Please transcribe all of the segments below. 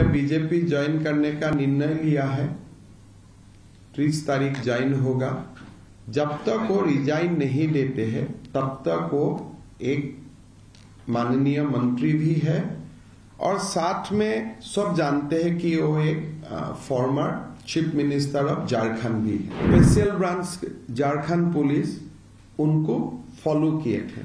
उन्होंने BJP join करने का निर्णय लिया है। तीस तारीख ज्वाइन होगा। जब तक वो रिजाइन नहीं देते हैं, तब तक वो एक माननीय मंत्री भी है और साथ में सब जानते हैं कि वो एक former chief minister of Jharkhand भी है। स्पेशल ब्रांच झारखंड पुलिस उनको फॉलो किए थे।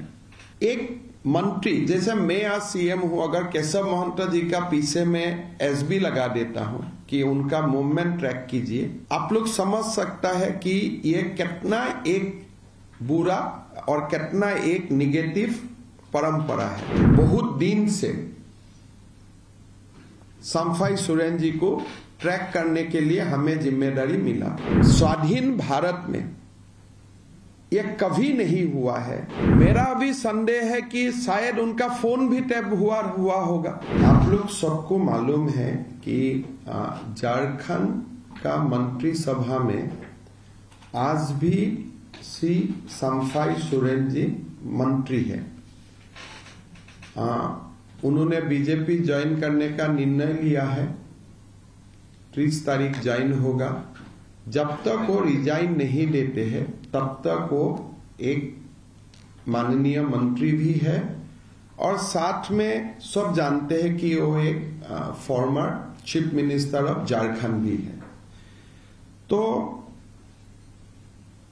एक मंत्री, जैसे मैं आज सीएम हूँ, अगर केशव महंत जी का पीछे में एसबी लगा देता हूँ कि उनका मूवमेंट ट्रैक कीजिए, आप लोग समझ सकता है कि ये कितना एक बुरा और कितना एक निगेटिव परंपरा है। बहुत दिन से संफाई सुरेन जी को ट्रैक करने के लिए हमें ज़िम्मेदारी मिला। स्वाधीन भारत में यह कभी नहीं हुआ है। मेरा अभी संदेह है कि शायद उनका फ़ोन भी टैप हुआ हुआ होगा। आप लोग सबको मालूम है कि झारखंड का मंत्रिसभा में आज भी श्री संफाई सुरेन जी मंत्री है। आ, उन्होंने बीजेपी ज्वाइन करने का निर्णय लिया है। तीस तारीख ज्वाइन होगा। जब तक वो रिजाइन नहीं देते हैं तब तक वो एक माननीय मंत्री भी है और साथ में सब जानते हैं कि वो एक former chief minister of Jharkhand भी है। तो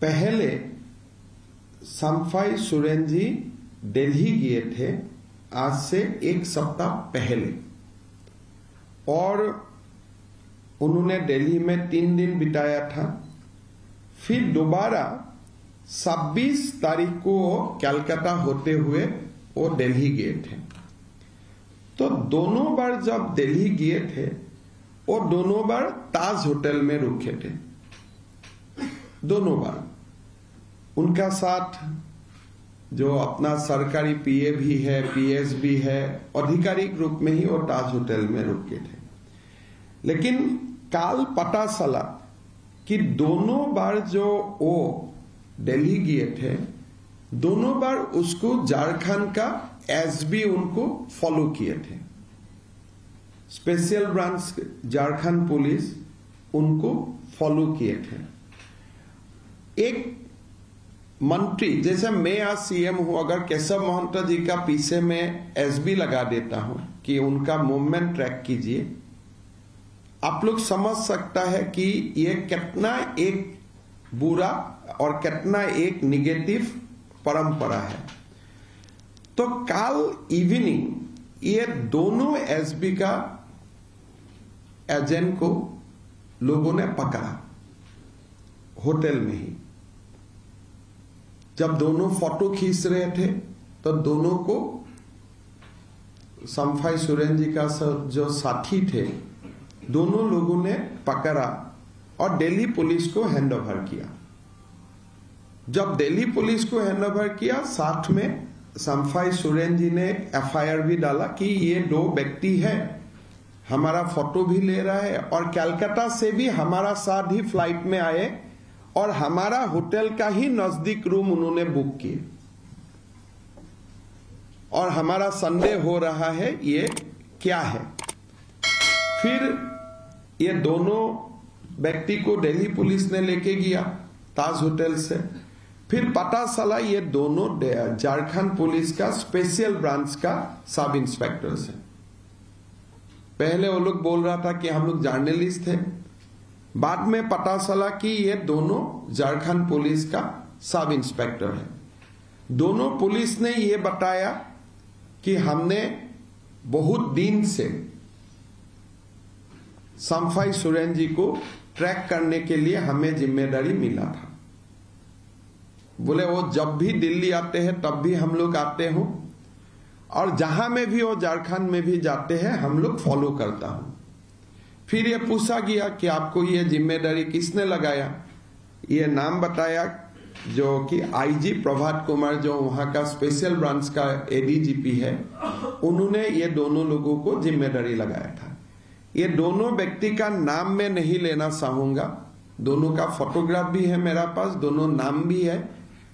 पहले संफाई सुरेन जी दिल्ली गए थे, आज से एक सप्ताह पहले। और उन्होंने दिल्ली में तीन दिन बिताया था, फिर दोबारा 26 तारीख को कलकत्ता होते हुए वो दिल्ली गए थे तो दोनों बार जब दिल्ली गए थे वो दोनों बार ताज होटल में रुके थे। दोनों बार। उनका साथ जो अपना सरकारी पीए भी है, पीएस भी है आधिकारिक रूप में ही वो ताज होटल में रुके थे। लेकिन काल पता चला कि दोनों बार जो वो दिल्ली गए थे दोनों बार उसको झारखंड का एसबी उनको फॉलो किए थे। स्पेशल ब्रांच झारखंड पुलिस उनको फॉलो किए थे। एक मंत्री, जैसे मैं आज सीएम हूँ, अगर केशव महंत जी का पीछे में एसबी लगा देता हूँ कि उनका मूवमेंट ट्रैक कीजिए, आप लोग समझ सकता है कि ये कितना एक बुरा और कितना एक निगेटिव परंपरा है। तो कल इवनिंग ये दोनों एसबी का एजेंट को लोगों ने पकड़ा होटल में ही। जब दोनों फ़ोटो खींच रहे थे तो दोनों को संफाई सुरेन जी का जो साथी थे, दोनों लोगों ने पकड़ा। और दिल्ली पुलिस को हैंड ओवर किया। जब दिल्ली पुलिस को हैंड ओवर किया, साथ में संफाई सुरेन जी ने एफआईआर भी डाला कि ये दो व्यक्ति है, हमारा फ़ोटो भी ले रहा है और कलकत्ता से भी हमारा साथ ही फ़्लाइट में आए और हमारा होटल का ही नज़दीक रूम उन्होंने बुक किए। और हमारा संदेह हो रहा है ये क्या है। फिर ये दोनों व्यक्ति को दिल्ली पुलिस ने लेके गया, ताज होटल से। फिर पता चला ये दोनों झारखंड पुलिस का स्पेशल ब्रांच का सब इंस्पेक्टर है पहले वो लोग बोल रहा था कि हम लोग जर्नलिस्ट थे। बाद में पता चला कि ये दोनों झारखंड पुलिस का सब इंस्पेक्टर है। दोनों पुलिस ने ये बताया कि हमने बहुत दिन से संफाई सुरेन जी को ट्रैक करने के लिए हमें ज़िम्मेदारी मिला था। बोले, वो जब भी दिल्ली आते हैं, तब भी हम लोग आते हो। और जहाँ में भी वो झारखंड में भी जाते हैं, हम लोग फॉलो करता हूँ। फिर ये पूछा गया कि आपको ये ज़िम्मेदारी किसने लगाया? ये नाम बताया जो कि आईजी प्रभात कुमार जो वहाँ का स्पेशल ब्रांच का एडीजीपी है, उन्होंने ये दोनों लोगों को ज़िम्मेदारी लगाया था। ये दोनों व्यक्ति का नाम मैं नहीं लेना चाहूँगा। दोनों का फोटोग्राफ भी है मेरा पास, दोनों नाम भी है।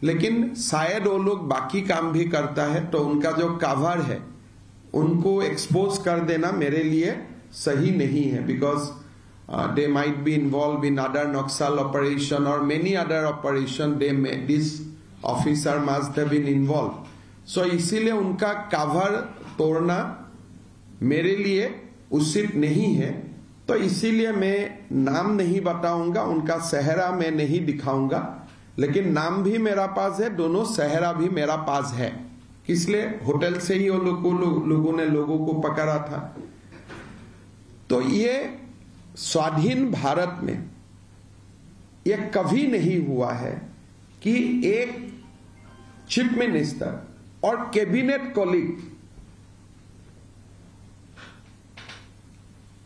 लेकिन शायद वो लोग बाकी काम भी करता है तो उनका जो कवर है, उनको एक्सपोज कर देना मेरे लिए सही नहीं है। Because they might be involve in other naxal operation और many other operation they may this officer must have been involve so इसीलिए उनका कवर तोड़ना मेरे लिए उचित नहीं है तो इसीलिए मैं नाम नहीं बताऊँगा उनका सहरा मैं नहीं दिखाऊँगा लेकिन नाम भी मेरा पास है दोनों सहरा भी मेरा पास है। इसलिए होटल से ही वो लोगों लो, लोगों ने लोगों को पकड़ा था। तो ये स्वाधीन भारत में ये कभी नहीं हुआ है कि एक चीफ मिनिस्टर और कैबिनेट कॉलिग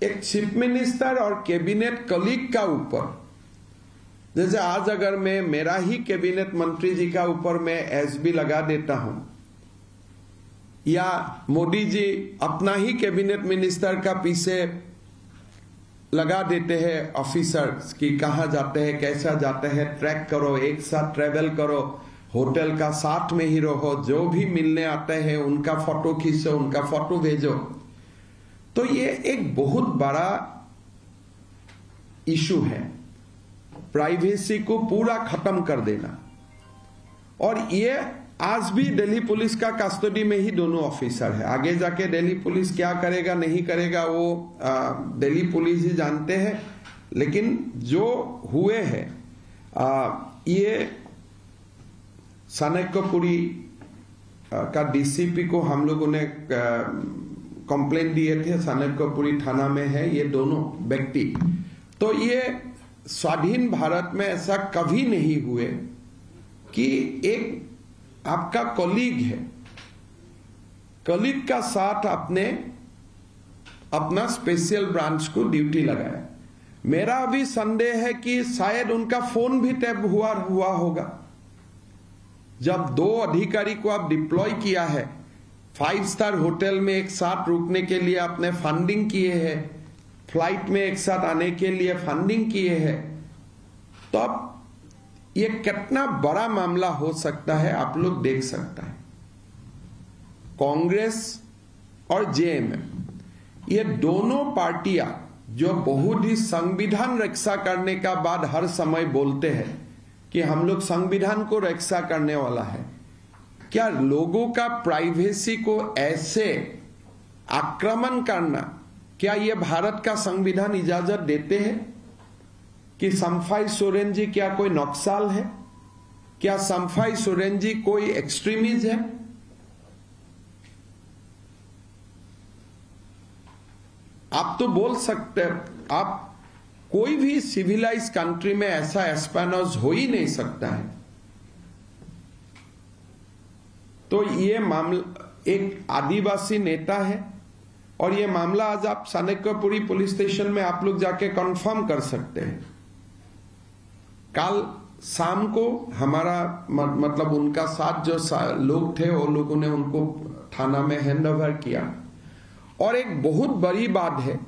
एक चीफ मिनिस्टर और कैबिनेट कलीग का ऊपर। जैसे आज अगर मैं, मेरा ही कैबिनेट मंत्री जी का ऊपर मैं एसबी लगा देता हूँ, या मोदी जी अपना ही कैबिनेट मिनिस्टर का पीछे लगा देते हैं ऑफिसर्स कि कहा जाते हैं, कैसा जाते हैं ट्रैक करो, एक साथ ट्रेवल करो होटल का साथ में ही रहो, जो भी मिलने आते हैं, उनका फ़ोटो खींचो, उनका फ़ोटो भेजो। तो ये एक बहुत बड़ा इशू है। प्राइवेसी को पूरा खत्म कर देना। और ये आज भी दिल्ली पुलिस का कस्टडी में ही दोनों ऑफिसर है। आगे जाके दिल्ली पुलिस क्या करेगा, नहीं करेगा, वो दिल्ली पुलिस ही जानते हैं। लेकिन जो हुए हैं ये सनकपुरी का डीसीपी को हम लोगों ने कंप्लेन दिए थे सनकपुरी थाना में है, ये दोनों व्यक्ति। तो ये स्वाधीन भारत में ऐसा कभी नहीं हुए कि एक आपका कलीग है। कलीग का साथ आपने अपना स्पेशल ब्रांच को ड्यूटी लगाया। मेरा अभी संदेह है कि शायद उनका फ़ोन भी टैप हुआ हुआ होगा। जब दो अधिकारी को आप डिप्लॉय किया है फाइव स्टार होटल में एक साथ रुकने के लिए आपने फंडिंग किए हैं। फ़्लाइट में एक साथ आने के लिए फंडिंग किए हैं। तो अब ये कितना बड़ा मामला हो सकता है, आप लोग देख सकता है। कांग्रेस और जेएमएम, ये दोनों पार्टियाँ जो बहुत ही संविधान रक्षा करने का बाद हर समय बोलते हैं कि हम लोग संविधान को रक्षा करने वाला है। क्या लोगों का प्राइवेसी को ऐसे आक्रमण करना, क्या यह भारत का संविधान इजाज़त देते हैं कि संफाई सोरेन जी क्या कोई नक्साल है? क्या संफाई सोरेन जी कोई एक्सट्रीमिज है? आप तो बोल सकते आप कोई भी सिविलाइज कंट्री में ऐसा एस्पेनोज हो ही नहीं सकता है। तो ये मामला, एक आदिवासी नेता है, और ये मामला आज आप सानिकपुरी पुलिस स्टेशन में आप लोग जाके कंफर्म कर सकते हैं। कल शाम को हमारा मतलब उनका साथ जो लोग थे, वो लोगों ने उनको थाना में हैंड ओवर किया। और एक बहुत बड़ी बात है,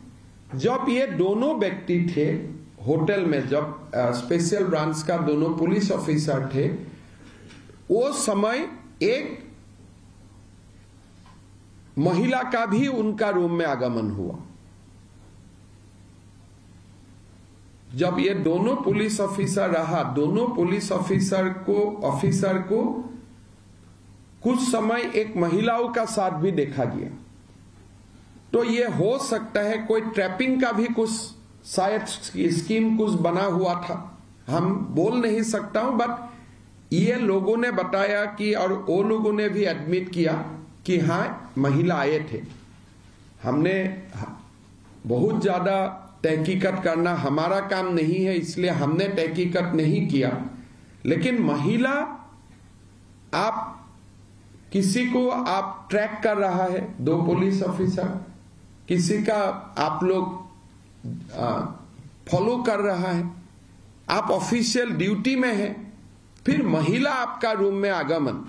जब ये दोनों व्यक्ति थे, होटल में, जब स्पेशल ब्रांच का दोनों पुलिस ऑफिसर थे, वो समय एक महिला का भी उनका रूम में आगमन हुआ। जब ये दोनों पुलिस ऑफिसर रहा, दोनों पुलिस ऑफिसर को ऑफिसर को कुछ समय एक महिलाओं का साथ भी देखा गया। तो ये हो सकता है कोई ट्रैपिंग का भी कुछ, शायद स्कीम कुछ बना हुआ था। हम बोल नहीं सकता हूँ, बट ये लोगों ने बताया कि और वो लोगों ने भी एडमिट किया। कि हाँ महिला आए थे। हमने बहुत ज़्यादा तहकीकत करना हमारा काम नहीं है, इसलिए हमने तहकीकत नहीं किया। लेकिन महिला, आप किसी को आप ट्रैक कर रहा है, दो पुलिस ऑफिसर, किसी का आप लोग फॉलो कर रहा है, आप ऑफिशियल ड्यूटी में है, फिर महिला आपका रूम में आगमन।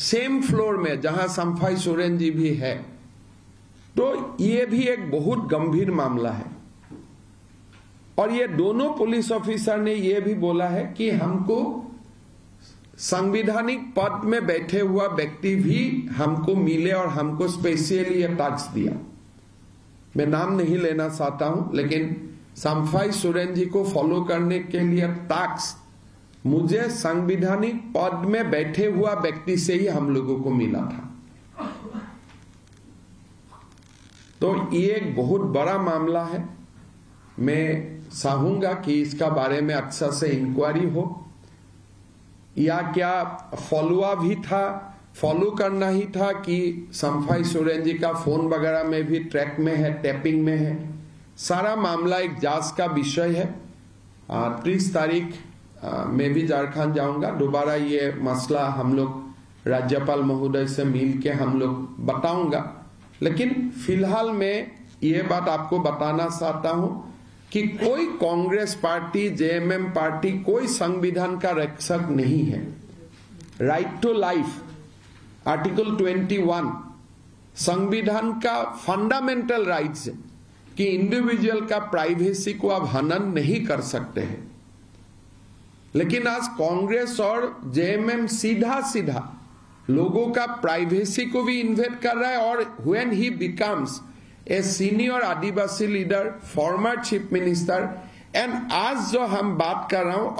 सेम फ्लोर में, जहाँ संफाई सोरेन जी भी है तो ये भी एक बहुत गंभीर मामला है। और ये दोनों पुलिस ऑफिसर ने यह भी बोला है कि हमको संविधानिक पद में बैठे हुआ व्यक्ति भी हमको मिले और हमको स्पेशली ये टैक्स दिया। मैं नाम नहीं लेना चाहता हूँ, लेकिन संफाई सोरेन जी को फॉलो करने के लिए टैक्स मुझे संविधानिक पद में बैठे हुआ व्यक्ति से ही हम लोगों को मिला था। तो ये एक बहुत बड़ा मामला है। मैं चाहूँगा कि इसका बारे में अच्छा से इंक्वायरी हो। या क्या फॉलोआ भी था फॉलो करना ही था कि संफाई सोरेन जी का फ़ोन वगैरह में भी ट्रैक में है टैपिंग में है। सारा मामला एक जाँच का विषय है। तीस तारीख मैं भी झारखंड जाऊँगा। दोबारा ये मसला हम लोग राज्यपाल महोदय से मिल के हम लोग बताऊँगा। लेकिन फ़िलहाल मैं ये बात आपको बताना चाहता हूँ कि कोई कांग्रेस पार्टी, जेएमएम पार्टी, कोई संविधान का रक्षक नहीं है। राइट टू लाइफ आर्टिकल 21 संविधान का फंडामेंटल राइट्स कि इंडिविजुअल का प्राइवेसी को आप हनन नहीं कर सकते हैं। लेकिन आज कांग्रेस और जेएमएम सीधा सीधा लोगों का प्राइवेसी को भी इन्वेट कर रहा है और when he becomes a senior Adivasi leader former chief minister and आज जो हम बात कर रहा हूँ